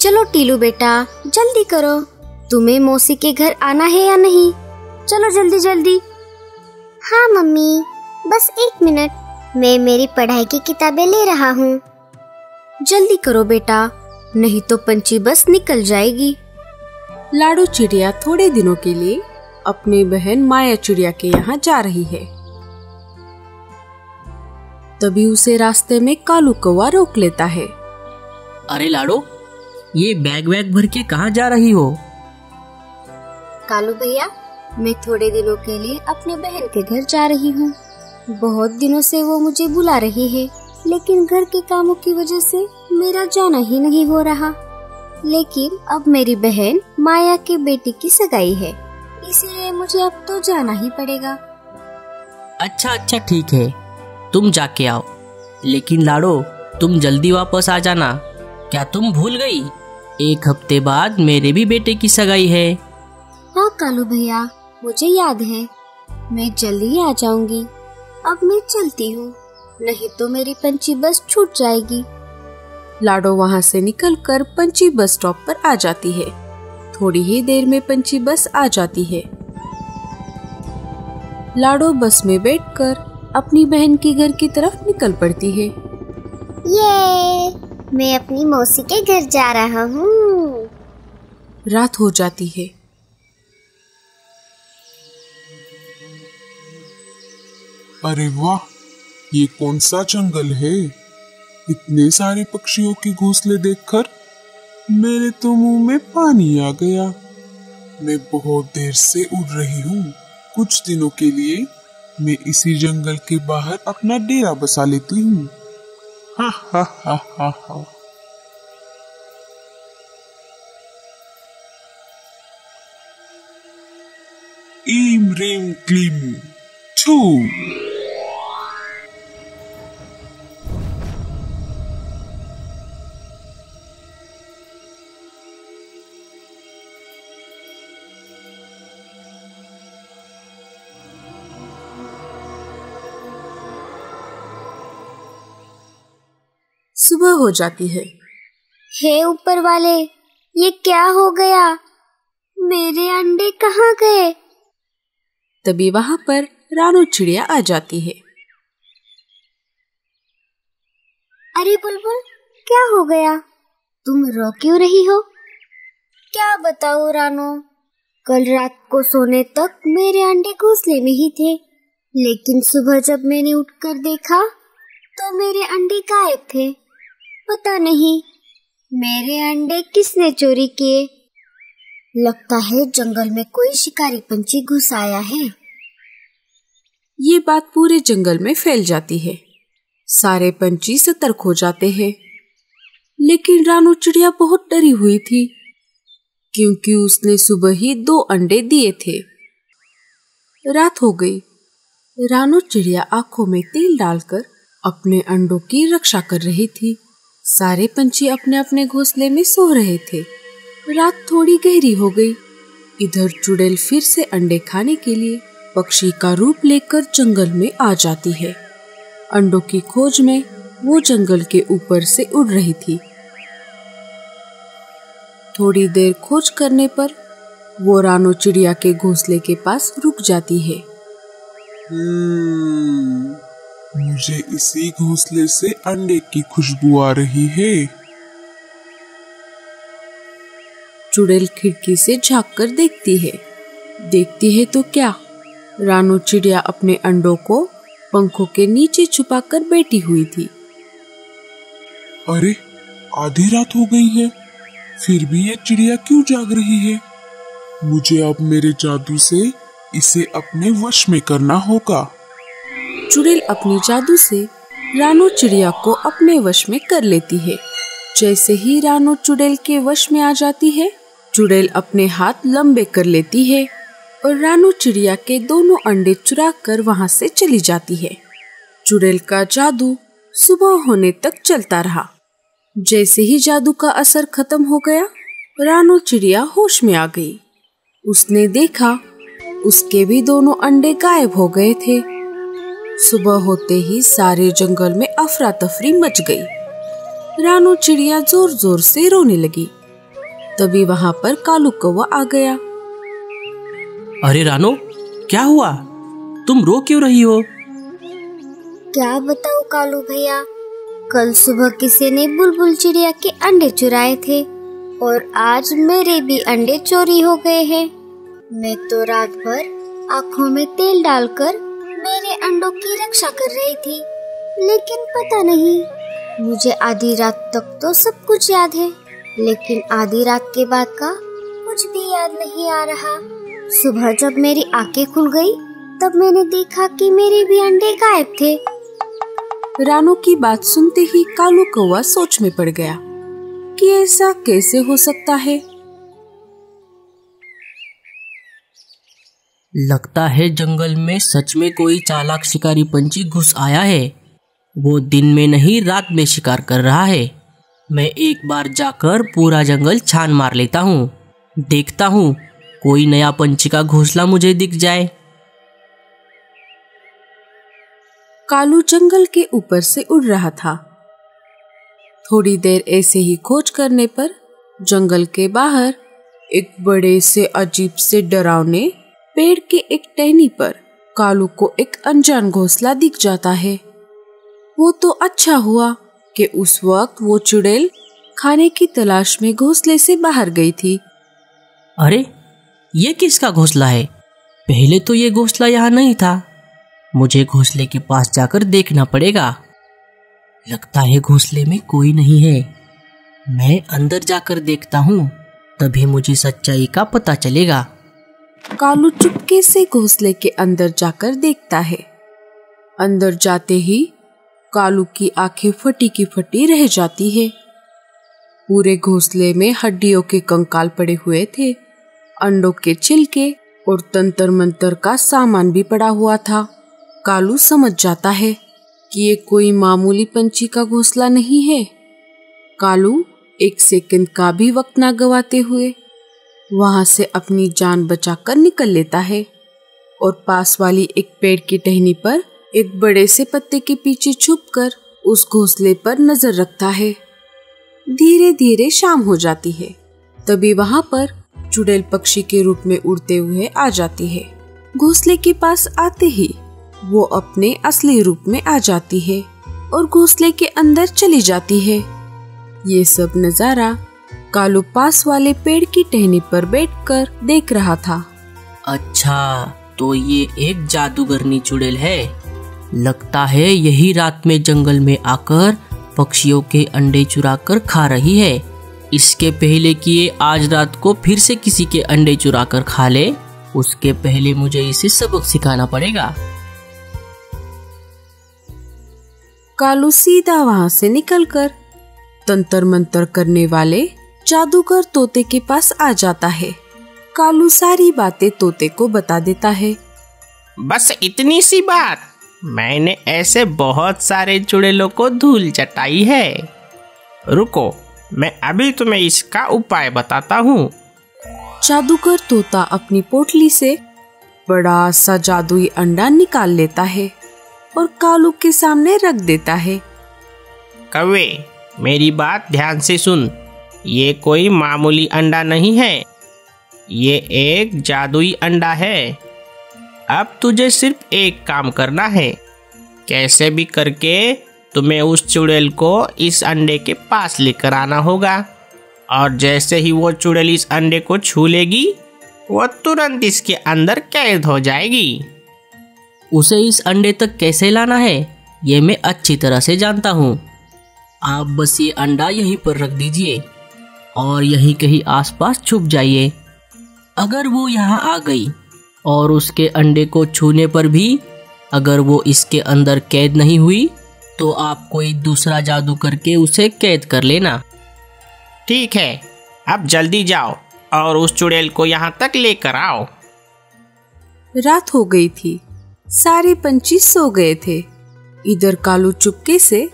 चलो टीलू बेटा जल्दी करो। तुम्हें मौसी के घर आना है या नहीं? चलो जल्दी जल्दी। हाँ मम्मी। बस एक मिनट। मैं मेरी पढ़ाई की किताबें ले रहा हूँ। जल्दी करो बेटा नहीं तो पंची बस निकल जाएगी। लाडू चिड़िया थोड़े दिनों के लिए अपनी बहन माया चिड़िया के यहाँ जा रही है। तभी उसे रास्ते में कालू कौवा रोक लेता है। अरे लाडो ये बैग वैग भर के कहाँ जा रही हो? कालू भैया मैं थोड़े दिनों के लिए अपने बहन के घर जा रही हूँ। बहुत दिनों से वो मुझे बुला रही है लेकिन घर के कामों की वजह से मेरा जाना ही नहीं हो रहा। लेकिन अब मेरी बहन माया के बेटी की सगाई है इसलिए मुझे अब तो जाना ही पड़ेगा। अच्छा अच्छा ठीक है। तुम जाके आओ। लेकिन लाडो तुम जल्दी वापस आ जाना। क्या तुम भूल गई? एक हफ़्ते बाद मेरे भी बेटे की सगाई है। हाँ कालू भैया मुझे याद है। मैं जल्दी ही आ जाऊँगी। अब मैं चलती हूँ। नहीं तो मेरी पंची बस छूट जाएगी। लाडो वहाँ से निकलकर पंची बस स्टॉप पर आ जाती है। थोड़ी ही देर में पंची बस आ जाती है। लाडो बस में बैठकर अपनी बहन के घर की तरफ़ निकल पड़ती है। ये मैं अपनी मौसी के घर जा रहा हूँ। रात हो जाती है। अरे वाह ये कौन सा जंगल है? इतने सारे पक्षियों के घोंसले देखकर मेरे तो मुँह में पानी आ गया। मैं बहुत देर से उड़ रही हूँ। कुछ दिनों के लिए मैं इसी जंगल के बाहर अपना डेरा बसा लेती हूँ। ha. Im Rim Klim 2 सुबह हो जाती है। हे ऊपर वाले ये क्या हो गया? मेरे अंडे कहाँ गए? तभी वहाँ पर रानू चिड़िया आ जाती है। अरे बुलबुल क्या हो गया? तुम रो क्यों रही हो? क्या बताओ रानो? कल रात को सोने तक मेरे अंडे घोंसले में ही थे। लेकिन सुबह जब मैंने उठकर देखा तो मेरे अंडे गायब थे। पता नहीं। मेरे अंडे किसने चोरी किए? लगता है जंगल में कोई शिकारी पंछी घुस आया है। ये बात पूरे जंगल में फैल जाती है। सारे पंछी सतर्क हो जाते हैं। लेकिन रानू चिड़िया बहुत डरी हुई थी, क्योंकि उसने सुबह ही दो अंडे दिए थे। रात हो गई। रानू चिड़िया आँखों में तेल डालकर अपने अंडों की रक्षा कर रही थी। सारे पंछी अपने अपने घोंसले में सो रहे थे। रात थोड़ी गहरी हो गई। इधर चुड़ैल फिर से अंडे खाने के लिए पक्षी का रूप लेकर जंगल में आ जाती है। अंडों की खोज में वो जंगल के ऊपर से उड़ रही थी। थोड़ी देर खोज करने पर वो रानो चिड़िया के घोंसले के पास रुक जाती है। हम्म, मुझे इसी घोंसले से अंडे की खुशबू आ रही है। चुड़ैल खिड़की से झाँक कर देखती है। देखती है तो क्या? रानो चिड़िया अपने अंडों को पंखों के नीचे छुपाकर बैठी हुई थी। अरे आधी रात हो गई है। फिर भी ये चिड़िया क्यों जाग रही है? मुझे अब मेरे जादू से इसे अपने वश में करना होगा। चुड़ैल अपनी जादू से रानो चिड़िया को अपने वश में कर लेती है। जैसे ही रानो चुड़ैल के वश में आ जाती है, चुड़ैल अपने हाथ लंबे कर लेती है और रानो चिड़िया के दोनों अंडे चुरा कर वहाँ से चली जाती है। चुड़ैल का जादू सुबह होने तक चलता रहा। जैसे ही जादू का असर खत्म हो गया, रानो चिड़िया होश में आ गई। उसने देखा, उसके भी दोनों अंडे गायब हो गए थे। सुबह होते ही सारे जंगल में अफरा तफरी मच गई। रानो चिड़िया ज़ोर ज़ोर से रोने लगी। तभी वहाँ पर कालू कौवा आ गया। अरे रानो क्या हुआ? तुम रो क्यों रही हो? क्या बताओ कालू भैया? कल सुबह किसी ने बुलबुल चिड़िया के अंडे चुराए थे और आज मेरे भी अंडे चोरी हो गए हैं। मैं तो रात भर आँखों में तेल डालकर मेरे अंडों की रक्षा कर रही थी। लेकिन पता नहीं, मुझे आधी रात तक तो सब कुछ याद है। लेकिन आधी रात के बाद का कुछ भी याद नहीं आ रहा। सुबह जब मेरी आँखें खुल गई, तब मैंने देखा कि मेरे भी अंडे गायब थे। रानू की बात सुनते ही कालू कौवा सोच में पड़ गया कि ऐसा कैसे हो सकता है? लगता है जंगल में सच में कोई चालाक शिकारी पंछी घुस आया है। वो दिन में नहीं, रात में शिकार कर रहा है। मैं एक बार जाकर पूरा जंगल छान मार लेता हूँ। देखता हूँ, कोई नया पंछी का घोंसला मुझे दिख जाए। कालू जंगल के ऊपर से उड़ रहा था। थोड़ी देर ऐसे ही खोज करने पर जंगल के बाहर एक बड़े से अजीब से डरावने पेड़ के एक टहनी पर कालू को एक अनजान घोंसला दिख जाता है। वो तो अच्छा हुआ कि उस वक्त वो चुड़ैल खाने की तलाश में घोंसले से बाहर गई थी। अरे, ये किसका घोंसला है? पहले तो ये घोंसला यहाँ नहीं था। मुझे घोंसले के पास जाकर देखना पड़ेगा। लगता है घोंसले में कोई नहीं है। मैं अंदर जाकर देखता हूँ, तभी मुझे सच्चाई का पता चलेगा। कालू चुपके से घोंसले के अंदर जाकर देखता है। अंदर जाते ही कालू की आँखें फटी की फटी रह जाती है। पूरे घोंसले में हड्डियों के कंकाल पड़े हुए थे, अंडों के छिलके और तंत्र मंत्र का सामान भी पड़ा हुआ था। कालू समझ जाता है कि ये कोई मामूली पंछी का घोंसला नहीं है। कालू एक सेकंड का भी वक्त ना गवाते हुए वहाँ से अपनी जान बचाकर निकल लेता है और पास वाली एक पेड़ की टहनी पर एक बड़े से पत्ते के पीछे छुपकर उस घोंसले पर नज़र रखता है। धीरे धीरे शाम हो जाती है, तभी वहाँ पर चुड़ैल पक्षी के रूप में उड़ते हुए आ जाती है। घोंसले के पास आते ही वो अपने असली रूप में आ जाती है और घोंसले के अंदर चली जाती है। ये सब नज़ारा कालू पास वाले पेड़ की टहनी पर बैठकर देख रहा था। अच्छा तो ये एक जादूगरनी चुड़ैल है। लगता है यही रात में जंगल में आकर पक्षियों के अंडे चुरा कर खा रही है। इसके पहले कि ये आज रात को फिर से किसी के अंडे चुरा कर खा ले उसके पहले मुझे इसे सबक सिखाना पड़ेगा। कालू सीधा वहाँ से निकलकर तंत्र मंत्र करने वाले जादूगर तोते के पास आ जाता है। कालू सारी बातें तोते को बता देता है। बस इतनी सी बात। मैंने ऐसे बहुत सारे चुड़ैलों को धूल चटाई है। रुको मैं अभी तुम्हें इसका उपाय बताता हूँ। जादूगर तोता अपनी पोटली से बड़ा सा जादुई अंडा निकाल लेता है और कालू के सामने रख देता है। कवे मेरी बात ध्यान से सुन। ये कोई मामूली अंडा नहीं है। ये एक जादुई अंडा है। अब तुझे सिर्फ़ एक काम करना है। कैसे भी करके तुम्हें उस चुड़ैल को इस अंडे के पास लेकर आना होगा। और जैसे ही वो चुड़ैल इस अंडे को छू लेगी, वो तुरंत इसके अंदर कैद हो जाएगी। उसे इस अंडे तक कैसे लाना है, ये मैं अच्छी तरह से जानता हूँ। आप बस ये अंडा यहीं पर रख दीजिए। और यहीं कहीं आसपास छुप जाइए। अगर वो यहाँ आ गई और उसके अंडे को छूने पर भी अगर वो इसके अंदर कैद नहीं हुई तो आप कोई दूसरा जादू करके उसे कैद कर लेना। ठीक है अब जल्दी जाओ और उस चुड़ैल को यहाँ तक लेकर आओ। रात हो गई थी सारे पंछी सो गए थे। इधर कालू चुपके से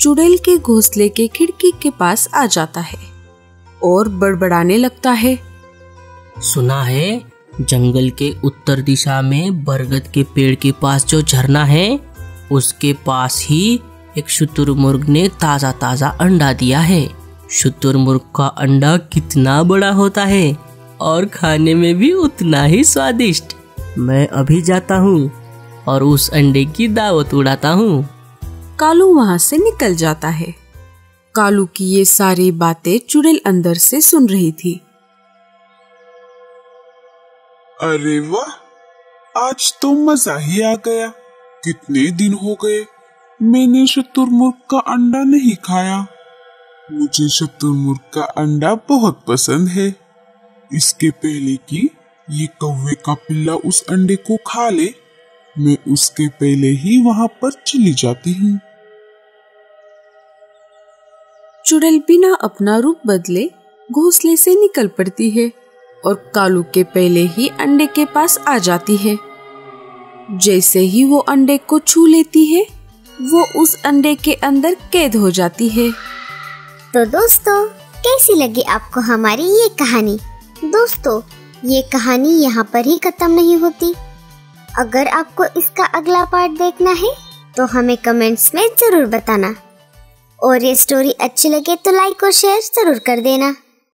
चुड़ैल के घोंसले के खिड़की के पास आ जाता है। और बड़बड़ाने लगता है। सुना है जंगल के उत्तर दिशा में बरगद के पेड़ के पास जो झरना है उसके पास ही एक शुतुरमुर्ग ने ताज़ा ताज़ा अंडा दिया है। शुतुरमुर्ग का अंडा कितना बड़ा होता है और खाने में भी उतना ही स्वादिष्ट। मैं अभी जाता हूँ और उस अंडे की दावत उड़ाता हूँ। कालू वहाँ से निकल जाता है। कालू की ये सारी बातें चुड़ैल अंदर से सुन रही थी। अरे वाह, आज तो मज़ा ही आ गया। कितने दिन हो गए, मैंने शतुरमुर्ग का अंडा नहीं खाया। मुझे शतुरमुर्ग का अंडा बहुत पसंद है। इसके पहले कि ये कौवे का पिल्ला उस अंडे को खा ले, मैं उसके पहले ही वहाँ पर चली जाती हूँ। चुड़ैल बिना अपना रूप बदले घोंसले से निकल पड़ती है और कालू के पहले ही अंडे के पास आ जाती है। जैसे ही वो अंडे को छू लेती है, वो उस अंडे के अंदर कैद हो जाती है। तो दोस्तों, कैसी लगी आपको हमारी ये कहानी? दोस्तों, ये कहानी यहाँ पर ही खत्म नहीं होती। अगर आपको इसका अगला पार्ट देखना है तो हमें कमेंट्स में ज़रूर बताना। और ये स्टोरी अच्छी लगे तो लाइक और शेयर ज़रूर कर देना।